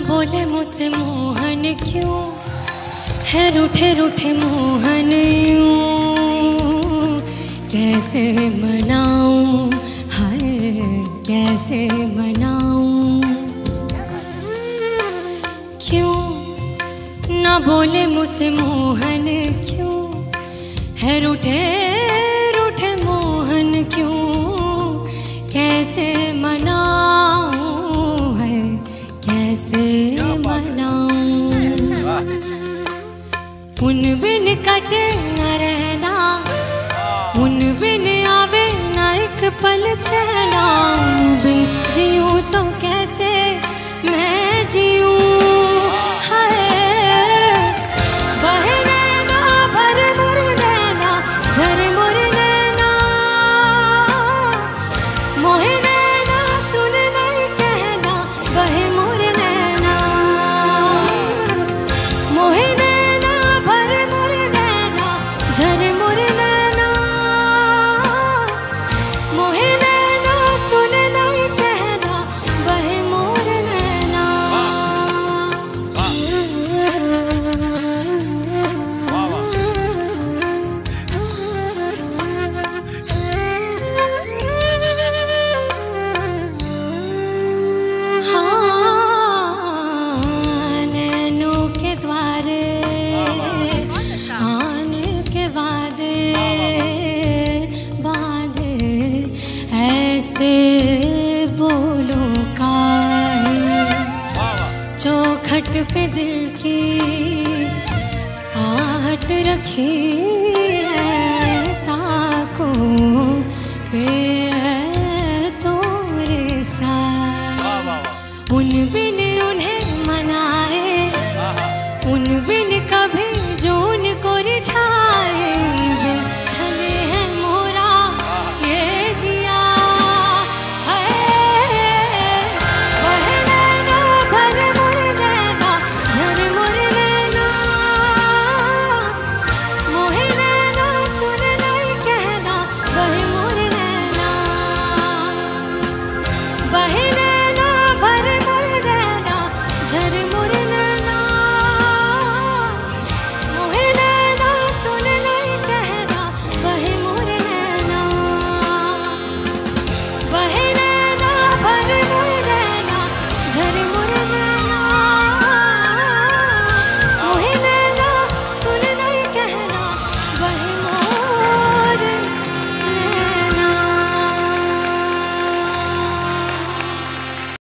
बोले मुझसे मोहन क्यों? है रूठे रूठे मोहन कैसे मनाऊं? हाय, कैसे मनाऊं? क्यों ना बोले मुझसे मोहन क्यों? है रूठे उन बिन कटे न रहना उन बिन जने खट पे दिल की आहट रखी